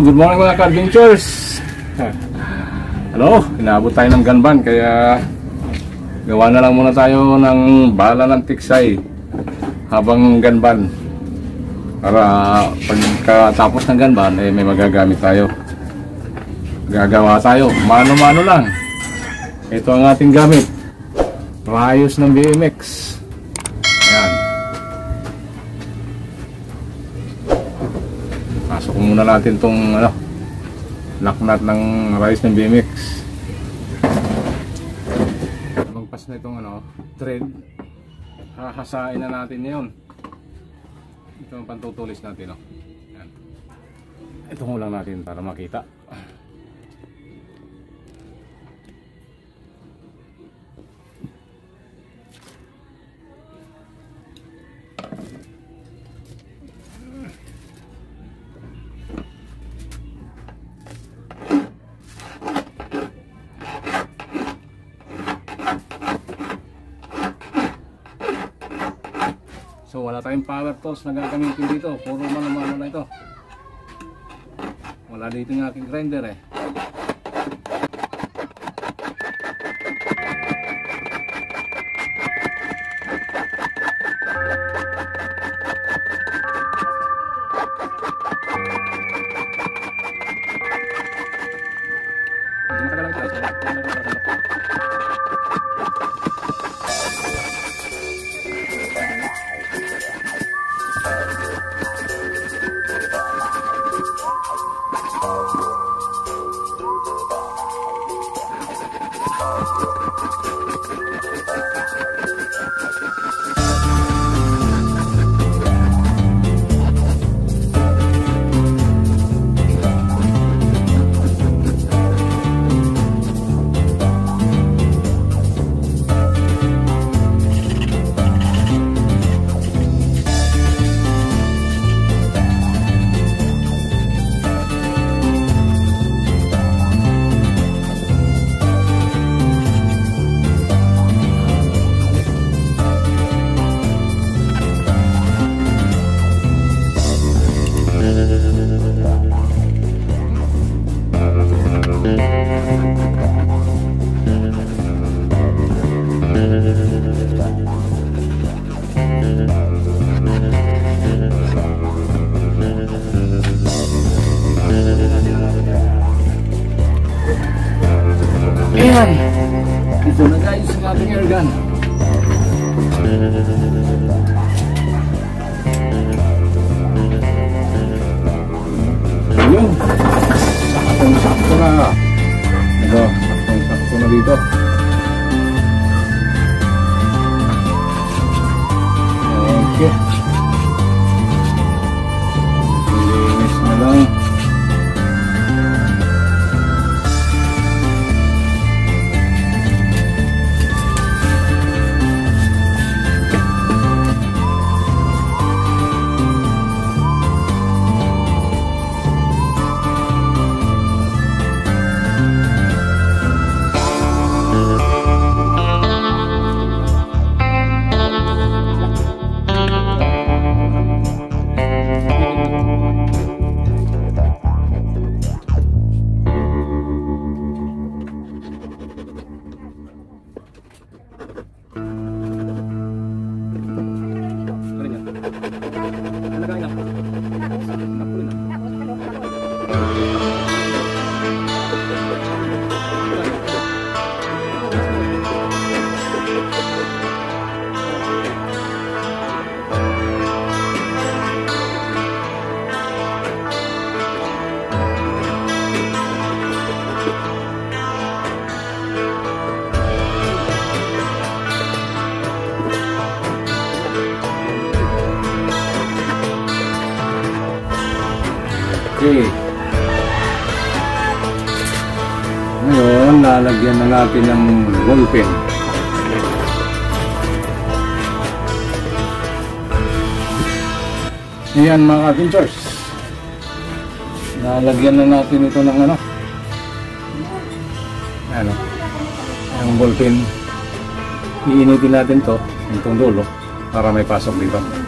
good morning mga ka-adventures. Hello, inaabot tayo ng ganban kaya gawa na lang muna tayo ng bala ng tiksay habang ganban. Para pagkatapos ng ganban eh may magagamit tayo. Gagawa tayo. Mano-mano lang. Ito ang ating gamit. Rayos ng BMX muna natin tong ano locknut ng rayos ng BMX magpas na itong ano thread hahasain na natin ngayon ito ang pantutulis natin oh. Ayan. ito lang natin para makita So wala tayong power tools na gagamitin dito. Puro mano-mano na ito. Wala dito yung aking grinder eh. Ayan. Okay. Ngayon, lalagyan na natin ng ballpen. Ayan mga adventures. Lalagyan na natin ito ng ano. Ano. Ang ballpen. Iinitin natin to. Itong dulo. Para may pasok dito.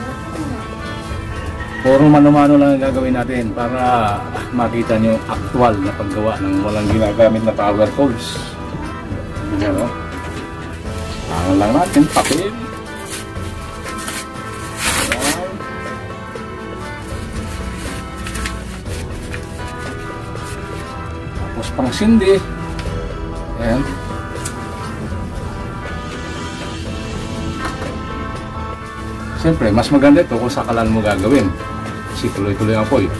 Puro mano-mano lang ang gagawin natin para makita nyo actual na paggawa ng walang ginagamit na power tools. Yan o. Tangan lang natin, papel. Tapos pang sindi. Ayan. Siyempre, mas maganda ito kung sakalan mo gagawin. Kasi tuloy-tuloy ang apoy.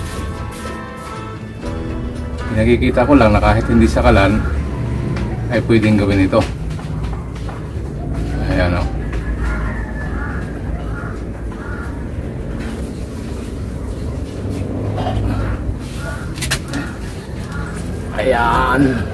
Pinakikita ko lang na kahit hindi sakalan, ay pwedeng gawin ito. Ayan o. Ayan.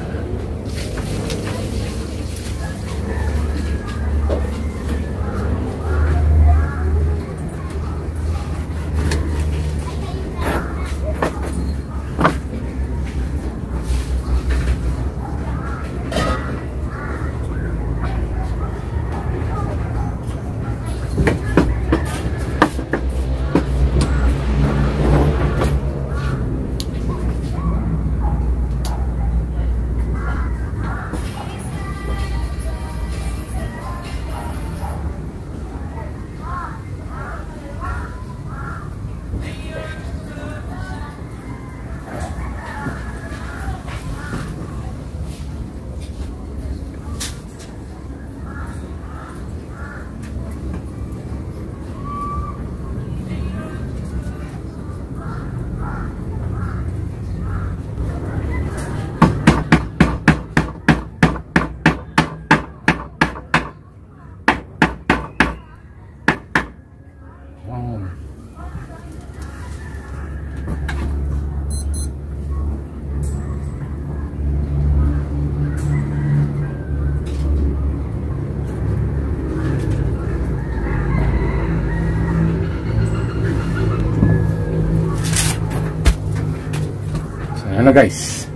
Na guys.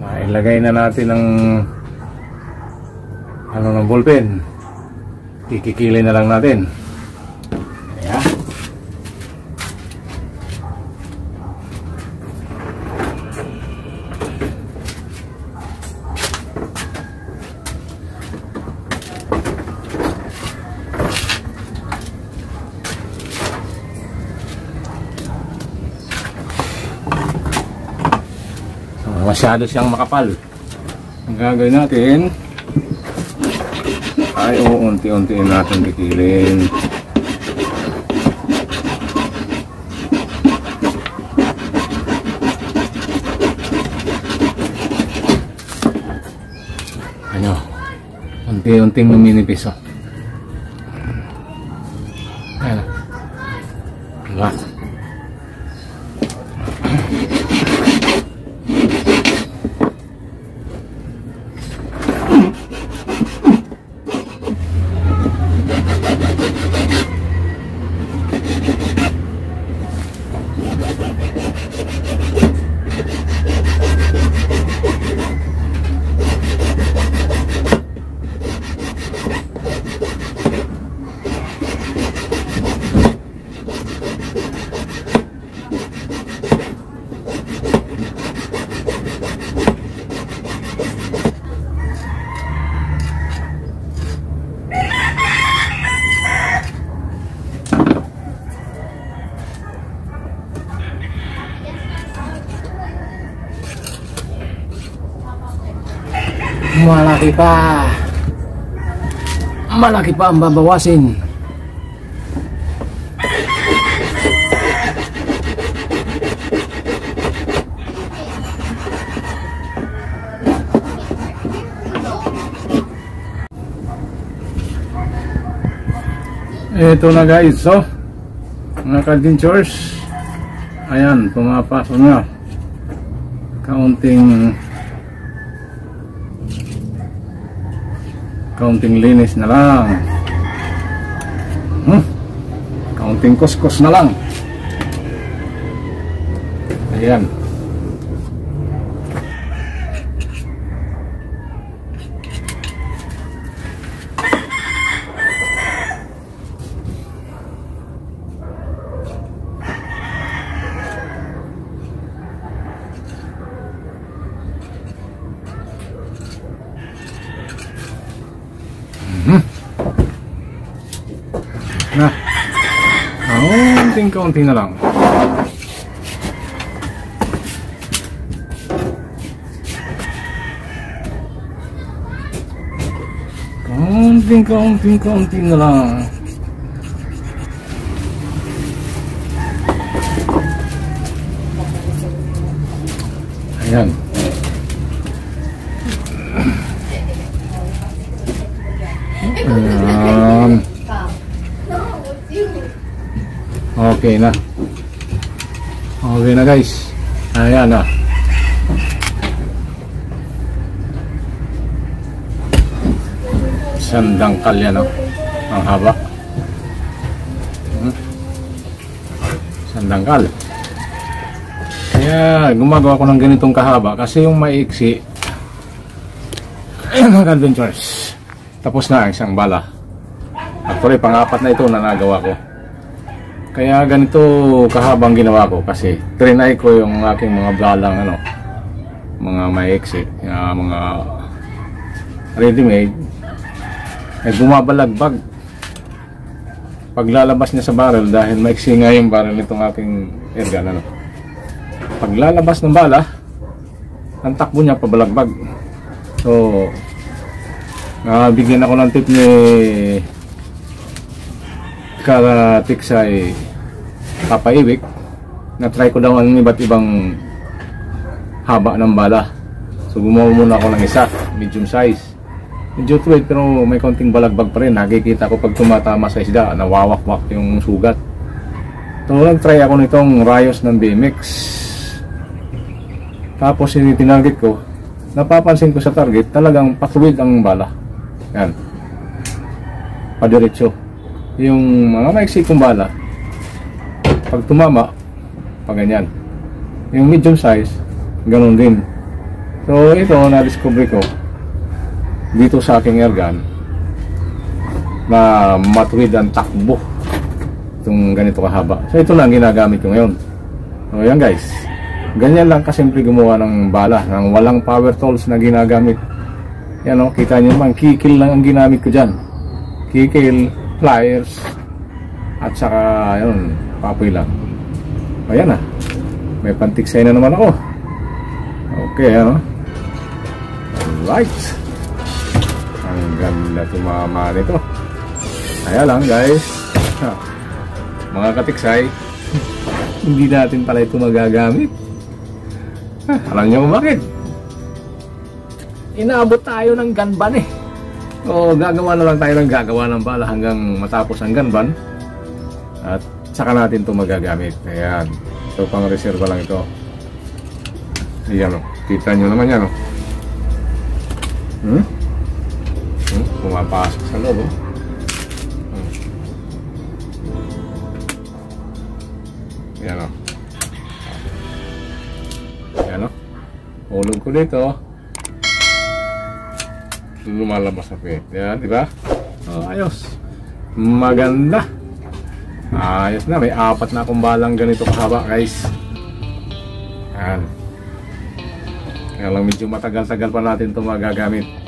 Nailagay na natin ng ano ng ballpen. Kikikilay na lang natin. Ayan. So, masyado siyang makapal. Ang gagawin natin ay uunti-untiin natin kikilin. ano, unti-unting luminipis oh. Ayan. Diba? Malaki pa. Malaki pa ang babawasin. Ito na guys, so mga kadventures ayan, pumapasok na kaunting kaunting linis na lang. Hmm? kaunting kuskus na lang. Ayan Na. Kaunting-kaunti na lang. Kaunting-kaunting-kaunti na lang. Ayan. Ayan. Okay na. Okay na guys. Ayan na. Sandangkal yan oh. Ang haba. Hmm. Sandangkal. Kaya gumagawa ko ng ganitong kahaba kasi yung maiksi Ayan mga adventures. Tapos na ang isang bala. Actually, pang-apat na ito na nagawa ko. Kaya ganito kahabang ginawa ko kasi trinay ko yung aking mga blalang ano, mga maiksi, uh, mga ready-made. Ay bumabalagbag. Paglalabas niya sa barrel dahil maiksi nga yung barrel nitong aking airgun ano. Paglalabas ng bala ang takbo niya pabalagbag. So uh, bigyan ako ng tip ni Karatiksay Papaiwik. Na try ko daw ang iba't ibang haba ng bala. So gumawa muna ako ng isa medium size. Medyo tuwid pero may konting balagbag pa rin. Nakikita ko pag tumatama sa isda nawawakwak yung sugat. So nag-try ako nitong rayos ng BMX tapos yung tinarget ko napapansin ko sa target talagang patuwid ang bala. Yan. Padiretso yung mga maiksi kong bala pag tumama pag ganyan. Yung medium size ganun din. So ito na discover ko dito sa aking airgun na matuwid ang takbo itong ganito kahaba. So ito lang ginagamit ko ngayon. So yan guys. Ganyan lang kasimple gumawa ng bala ng walang power tools na ginagamit. Yan o kita nyo naman kikil lang ang ginamit ko dyan. Kikil, pliers at saka yun papoy lang. Ayan na may pantiksay na naman ako. Okay ano? Alright. Ang ganda tumama nito. Kaya lang guys. Mga katiksay hindi natin pala ito magagamit. Ha, alam nyo bakit? Inaabot tayo ng ganban eh o gagawa na lang tayo ng gagawa ng bala hanggang matapos ang ganban at saka natin ito magagamit ayan ito pang reserva lang ito ayan o kita nyo naman yan o hmm? Hmm, pumapasok sa loob oh. Hmm. Yan o. Yan o. Ulog ko dito. Lumalabas na pet. Yan, di ba? Oh, ayos. Maganda. Ayos na. May apat na akong balang ganito kahaba, guys. Yan. Kaya lang medyo matagal-tagal pa natin ito magagamit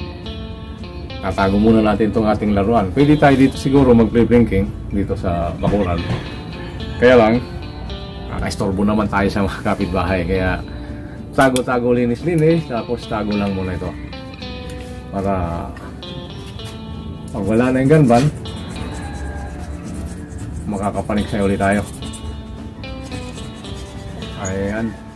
tatago muna natin itong ating laruan. Pwede tayo dito siguro mag-pre-drinking dito sa bakuran. Kaya lang, nakaistorbo naman tayo sa mga kapitbahay. Kaya tago-tago linis-linis, tapos tago lang muna ito. Para pag wala na yung gunban, makakapanik sa ulit tayo. Ayan.